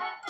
next.